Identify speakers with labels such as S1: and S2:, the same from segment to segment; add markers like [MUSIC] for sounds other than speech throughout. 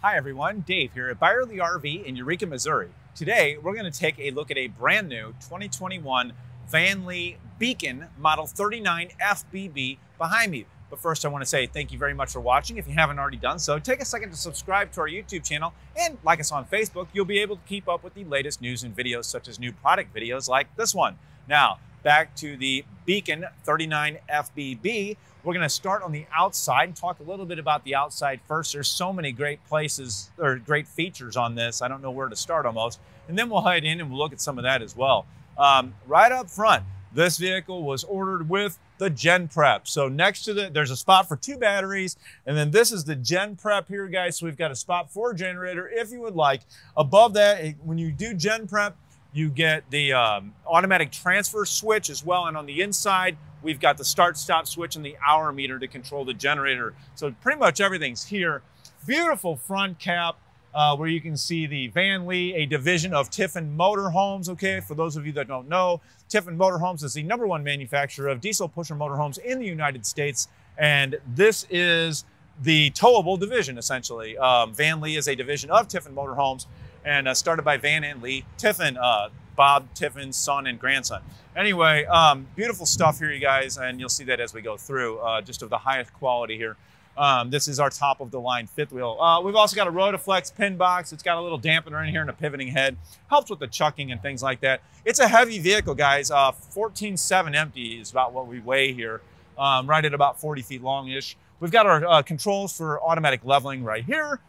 S1: Hi everyone, Dave here at Byerly RV in Eureka, Missouri. Today we're going to take a look at a brand new 2021 VanLeigh Beacon Model 39 FBB behind me. But first I want to say thank you very much for watching. If you haven't already done so, take a second to subscribe to our YouTube channel and like us on Facebook. You'll be able to keep up with the latest news and videos such as new product videos like this one. Now, back to the Beacon 39 FBB. We're going to start on the outside and talk a little bit about the outside first. There's so many great places or great features on this. I don't know where to start almost. And then we'll head in and we'll look at some of that as well. Um, right up front, this vehicle was ordered with the Gen Prep. So next to the, there's a spot for two batteries. And then this is the Gen Prep here, guys. So we've got a spot for a generator if you would like. Above that, when you do Gen Prep, you get the um, automatic transfer switch as well. And on the inside, we've got the start stop switch and the hour meter to control the generator. So pretty much everything's here. Beautiful front cap. Uh, where you can see the VanLeigh, a division of Tiffin Motorhomes. Okay, for those of you that don't know, Tiffin Motorhomes is the number one manufacturer of diesel pusher motorhomes in the United States, and this is the towable division essentially. Um, VanLeigh is a division of Tiffin Motorhomes, and uh, started by Van and Lee Tiffin, uh, Bob Tiffin's son and grandson. Anyway, um, beautiful stuff here, you guys, and you'll see that as we go through, uh, just of the highest quality here. Um, this is our top of the line fifth wheel. Uh, we've also got a Rotoflex pin box. It's got a little dampener in here and a pivoting head. Helps with the chucking and things like that. It's a heavy vehicle, guys. Uh, 14.7 empty is about what we weigh here, um, right at about 40 feet long-ish. We've got our uh, controls for automatic leveling right here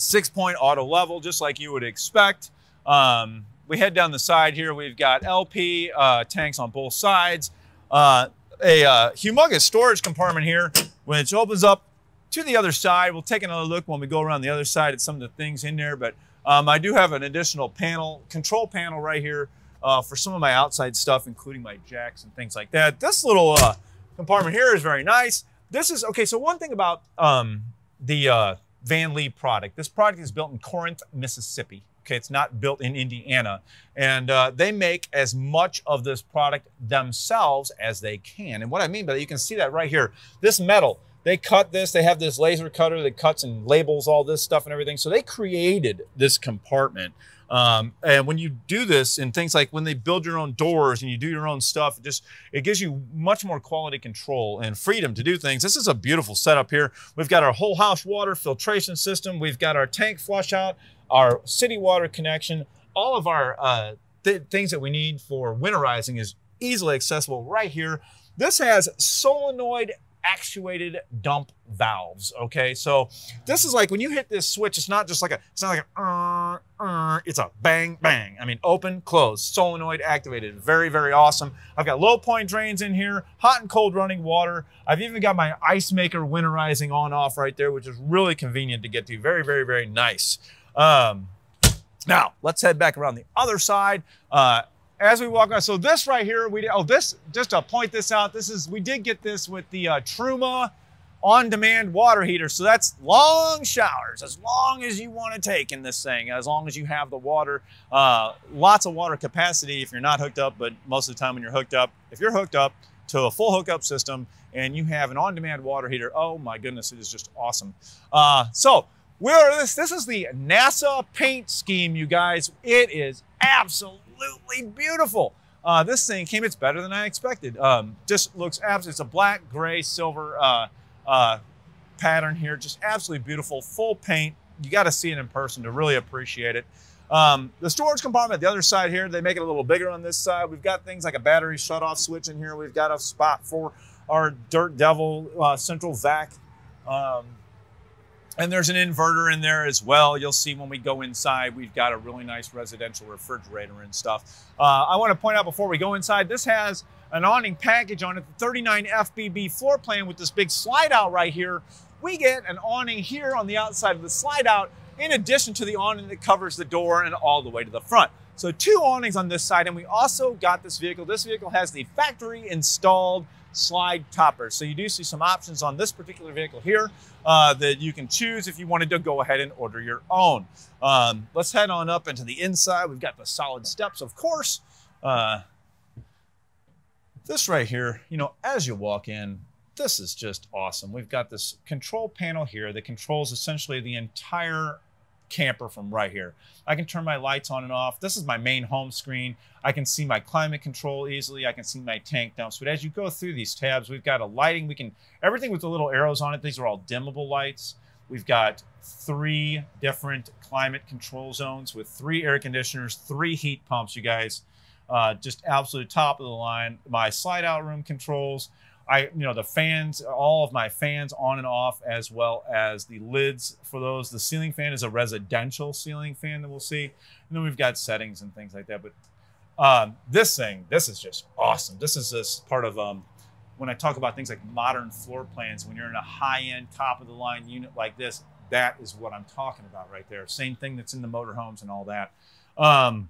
S1: six point auto level, just like you would expect. Um, we head down the side here. We've got LP uh, tanks on both sides. Uh, a uh, humongous storage compartment here, which opens up to the other side. We'll take another look when we go around the other side at some of the things in there. But um, I do have an additional panel, control panel right here uh, for some of my outside stuff, including my jacks and things like that. This little uh, compartment here is very nice. This is, okay, so one thing about um, the uh, VanLeigh product. This product is built in Corinth, Mississippi. Okay, it's not built in Indiana. And uh, they make as much of this product themselves as they can. And what I mean by that, you can see that right here. This metal, they cut this, they have this laser cutter that cuts and labels all this stuff and everything. So they created this compartment um, and when you do this and things like when they build your own doors and you do your own stuff, it just it gives you much more quality control and freedom to do things. This is a beautiful setup here. We've got our whole house water filtration system. We've got our tank flush out, our city water connection, all of our uh, th things that we need for winterizing is easily accessible right here. This has solenoid actuated dump valves. Okay, so this is like when you hit this switch, it's not just like a, it's not like a, uh, uh, it's a bang, bang. I mean, open, close, solenoid activated. Very, very awesome. I've got low point drains in here, hot and cold running water. I've even got my ice maker winterizing on off right there, which is really convenient to get to. Very, very, very nice. Um, now, let's head back around the other side. Uh, as we walk on. So this right here, we oh this just to point this out. This is we did get this with the uh, Truma on-demand water heater. So that's long showers, as long as you want to take in this thing, as long as you have the water, uh, lots of water capacity if you're not hooked up, but most of the time when you're hooked up, if you're hooked up to a full hookup system and you have an on-demand water heater, oh my goodness, it is just awesome. Uh, so where this, this is the NASA paint scheme, you guys. It is absolutely absolutely beautiful. Uh, this thing came, it's better than I expected. Um, just looks absolutely, it's a black, gray, silver uh, uh, pattern here. Just absolutely beautiful, full paint. You got to see it in person to really appreciate it. Um, the storage compartment, the other side here, they make it a little bigger on this side. We've got things like a battery shut-off switch in here. We've got a spot for our Dirt Devil uh, central vac. Um, and there's an inverter in there as well. You'll see when we go inside, we've got a really nice residential refrigerator and stuff. Uh, I want to point out before we go inside, this has an awning package on it, the 39 FBB floor plan with this big slide out right here. We get an awning here on the outside of the slide out in addition to the awning that covers the door and all the way to the front. So two awnings on this side, and we also got this vehicle. This vehicle has the factory installed slide topper. So you do see some options on this particular vehicle here uh, that you can choose if you wanted to go ahead and order your own. Um, let's head on up into the inside. We've got the solid steps, of course. Uh, this right here, you know, as you walk in, this is just awesome. We've got this control panel here that controls essentially the entire camper from right here. I can turn my lights on and off. This is my main home screen. I can see my climate control easily. I can see my tank dumps. But as you go through these tabs, we've got a lighting. We can, everything with the little arrows on it, these are all dimmable lights. We've got three different climate control zones with three air conditioners, three heat pumps, you guys. Uh, just absolute top of the line. My slide out room controls. I, you know, the fans, all of my fans on and off, as well as the lids for those. The ceiling fan is a residential ceiling fan that we'll see. And then we've got settings and things like that. But um, this thing, this is just awesome. This is this part of um, when I talk about things like modern floor plans, when you're in a high end, top of the line unit like this, that is what I'm talking about right there. Same thing that's in the motorhomes and all that. Um,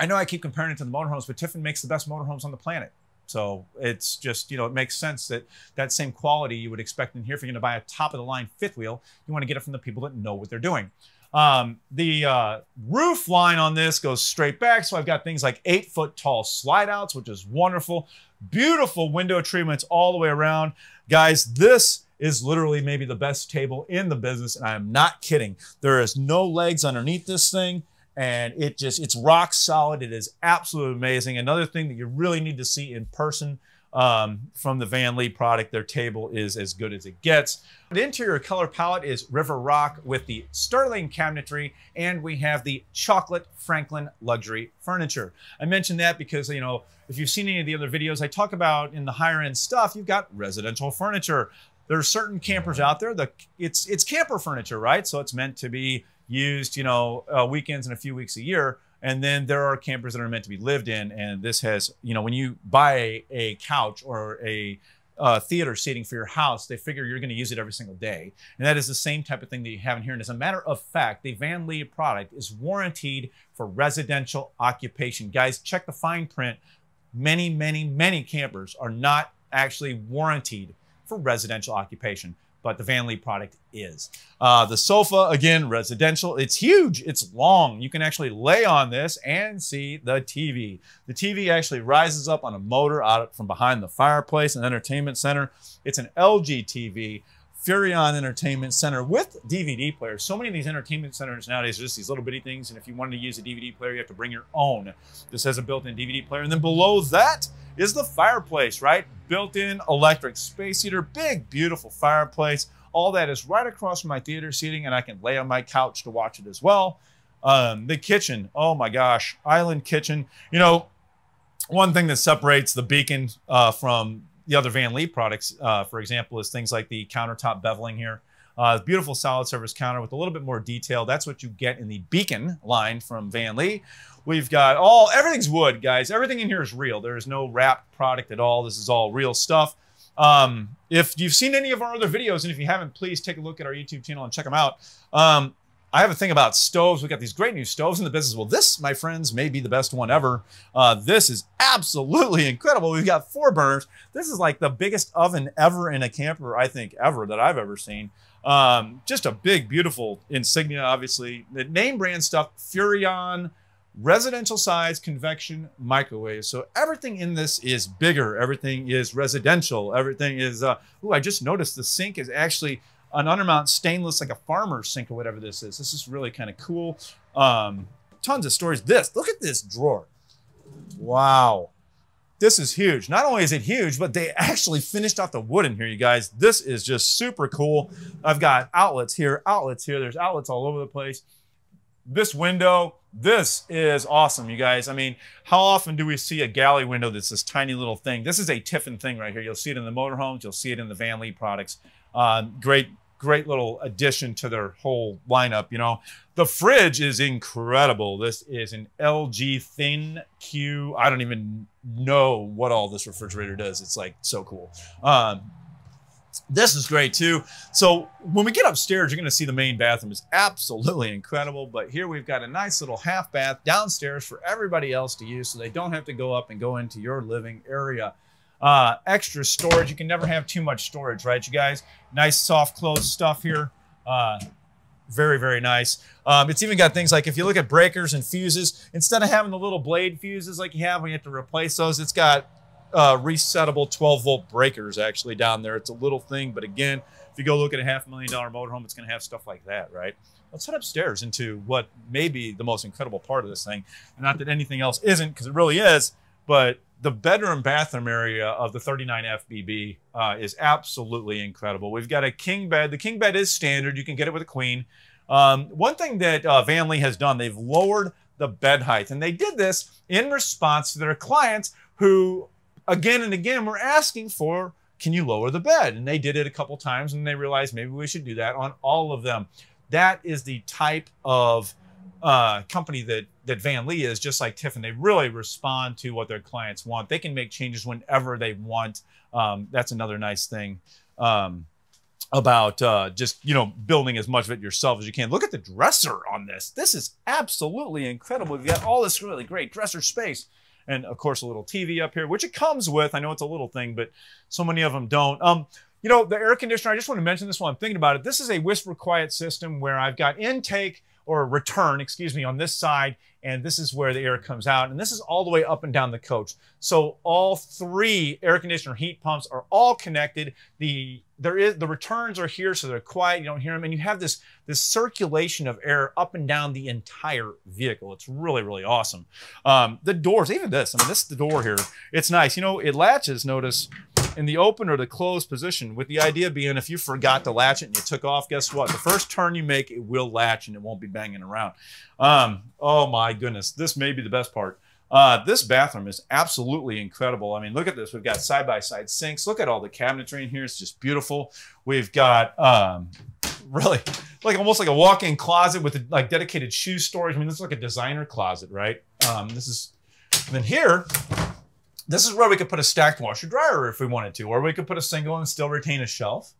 S1: I know I keep comparing it to the motorhomes, but Tiffin makes the best motorhomes on the planet. So it's just, you know, it makes sense that that same quality you would expect in here. If you're going to buy a top of the line fifth wheel, you want to get it from the people that know what they're doing. Um, the uh, roof line on this goes straight back. So I've got things like eight foot tall slide outs, which is wonderful. Beautiful window treatments all the way around. Guys, this is literally maybe the best table in the business. And I am not kidding. There is no legs underneath this thing and it just it's rock solid. It is absolutely amazing. Another thing that you really need to see in person um, from the VanLeigh product their table is as good as it gets. The interior color palette is river rock with the sterling cabinetry and we have the chocolate franklin luxury furniture. I mentioned that because you know if you've seen any of the other videos i talk about in the higher end stuff you've got residential furniture. There are certain campers out there that it's it's camper furniture right? So it's meant to be used, you know, uh, weekends and a few weeks a year. And then there are campers that are meant to be lived in. And this has, you know, when you buy a, a couch or a uh, theater seating for your house, they figure you're going to use it every single day. And that is the same type of thing that you have in here. And as a matter of fact, the VanLeigh product is warranted for residential occupation. Guys, check the fine print. Many, many, many campers are not actually warranted for residential occupation but the VanLeigh product is. Uh, the sofa, again, residential. It's huge. It's long. You can actually lay on this and see the TV. The TV actually rises up on a motor out from behind the fireplace and entertainment center. It's an LG TV. Furrion Entertainment Center with DVD players. So many of these entertainment centers nowadays are just these little bitty things. And if you wanted to use a DVD player, you have to bring your own. This has a built-in DVD player. And then below that is the fireplace, right? Built-in electric space heater, big, beautiful fireplace. All that is right across from my theater seating, and I can lay on my couch to watch it as well. Um, the kitchen, oh my gosh, island kitchen. You know, one thing that separates the Beacon uh, from the other VanLeigh products, uh, for example, is things like the countertop beveling here. Uh, beautiful solid surface counter with a little bit more detail. That's what you get in the Beacon line from VanLeigh. We've got all, everything's wood, guys. Everything in here is real. There is no wrapped product at all. This is all real stuff. Um, if you've seen any of our other videos, and if you haven't, please take a look at our YouTube channel and check them out. Um, I have a thing about stoves. We got these great new stoves in the business. Well, this, my friends, may be the best one ever. Uh, this is absolutely [LAUGHS] incredible. We've got four burners. This is like the biggest oven ever in a camper, I think, ever that I've ever seen. Um, just a big, beautiful insignia, obviously. The name brand stuff, Furrion, residential size convection microwave. So everything in this is bigger. Everything is residential. Everything is, uh, oh, I just noticed the sink is actually an undermount stainless, like a farmer's sink or whatever this is. This is really kind of cool. Um, tons of stories. This, look at this drawer. Wow. This is huge. Not only is it huge, but they actually finished off the wood in here, you guys. This is just super cool. I've got outlets here, outlets here. There's outlets all over the place. This window, this is awesome, you guys. I mean, how often do we see a galley window that's this tiny little thing? This is a Tiffin thing right here. You'll see it in the motorhomes. You'll see it in the VanLeigh products. Uh, great great little addition to their whole lineup. You know, the fridge is incredible. This is an LG ThinQ. I don't even know what all this refrigerator does. It's like so cool. Um, this is great too. So when we get upstairs, you're going to see the main bathroom is absolutely incredible. But here we've got a nice little half bath downstairs for everybody else to use so they don't have to go up and go into your living area. Uh, extra storage. You can never have too much storage, right, you guys? Nice soft close stuff here. Uh, very, very nice. Um, it's even got things like if you look at breakers and fuses, instead of having the little blade fuses like you have when you have to replace those, it's got uh, resettable 12 volt breakers actually down there. It's a little thing, but again, if you go look at a half million dollar motorhome, it's going to have stuff like that, right? Let's head upstairs into what may be the most incredible part of this thing. Not that anything else isn't, because it really is, but the bedroom bathroom area of the 39 FBB uh, is absolutely incredible. We've got a king bed. The king bed is standard. You can get it with a queen. Um, one thing that uh, VanLeigh has done, they've lowered the bed height. And they did this in response to their clients who, again and again, were asking for, can you lower the bed? And they did it a couple times and they realized maybe we should do that on all of them. That is the type of uh, company that that VanLeigh is, just like Tiffin. They really respond to what their clients want. They can make changes whenever they want. Um, that's another nice thing. Um, about uh, just you know building as much of it yourself as you can. Look at the dresser on this. This is absolutely incredible. You've got all this really great dresser space, and of course a little TV up here, which it comes with. I know it's a little thing, but so many of them don't. Um, you know the air conditioner. I just want to mention this while I'm thinking about it. This is a whisper quiet system where I've got intake or return, excuse me, on this side, and this is where the air comes out, and this is all the way up and down the coach. So all three air conditioner heat pumps are all connected. The there is the returns are here, so they're quiet. You don't hear them, and you have this this circulation of air up and down the entire vehicle. It's really really awesome. Um, the doors, even this. I mean, this is the door here. It's nice. You know, it latches. Notice in the open or the closed position. With the idea being, if you forgot to latch it and you took off, guess what? The first turn you make, it will latch and it won't be banging around. Um, oh my goodness, this may be the best part. Uh, this bathroom is absolutely incredible. I mean, look at this. We've got side-by-side sinks. Look at all the cabinetry in here. It's just beautiful. We've got um, really like almost like a walk-in closet with a, like dedicated shoe storage. I mean, this is like a designer closet, right? Um, this is, then here, this is where we could put a stacked washer dryer if we wanted to, or we could put a single and still retain a shelf.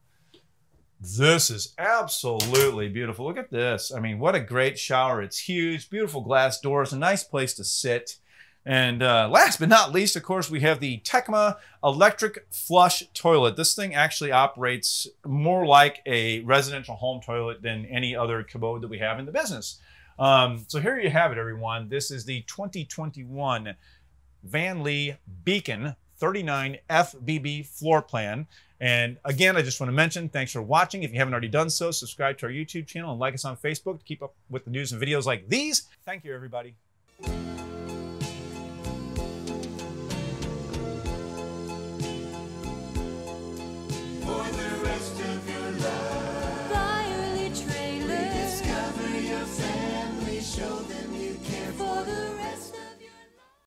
S1: This is absolutely beautiful. Look at this. I mean, what a great shower. It's huge, beautiful glass doors, a nice place to sit. And uh, last but not least, of course, we have the Tecma electric flush toilet. This thing actually operates more like a residential home toilet than any other commode that we have in the business. Um, so here you have it, everyone. This is the 2021 VanLeigh Beacon 39 FBB floor plan. And again, I just want to mention, thanks for watching. If you haven't already done so, subscribe to our YouTube channel and like us on Facebook to keep up with the news and videos like these. Thank you, everybody.